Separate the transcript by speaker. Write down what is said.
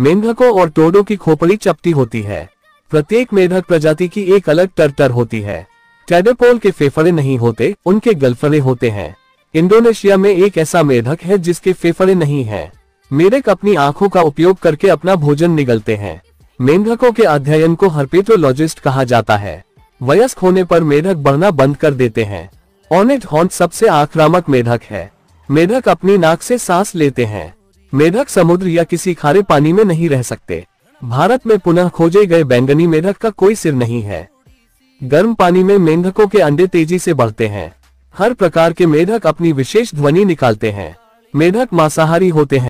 Speaker 1: मेंढकों और टोडो की खोपड़ी चपटी होती है। प्रत्येक मेढक प्रजाति की एक अलग टर्टर होती है। टेडेपोल के फेफड़े नहीं होते, उनके गलफड़े होते हैं। इंडोनेशिया में एक ऐसा मेढक है जिसके फेफड़े नहीं है। मेढक अपनी आँखों का उपयोग करके अपना भोजन निगलते हैं। मेंढकों के अध्ययन को हर्पेटोलॉजिस्ट कहा जाता है। वयस्क होने पर मेढक बढ़ना बंद कर देते हैं। ऑनेट हॉन्ट सबसे आक्रामक मेढक है। मेढक अपनी नाक से सांस लेते हैं। मेढक समुद्र या किसी खारे पानी में नहीं रह सकते। भारत में पुनः खोजे गए बैंगनी मेढक का कोई सिर नहीं है। गर्म पानी में मेंढकों के अंडे तेज़ी से बढ़ते हैं। हर प्रकार के मेढक अपनी विशेष ध्वनि निकालते हैं। मेढक मांसाहारी होते हैं।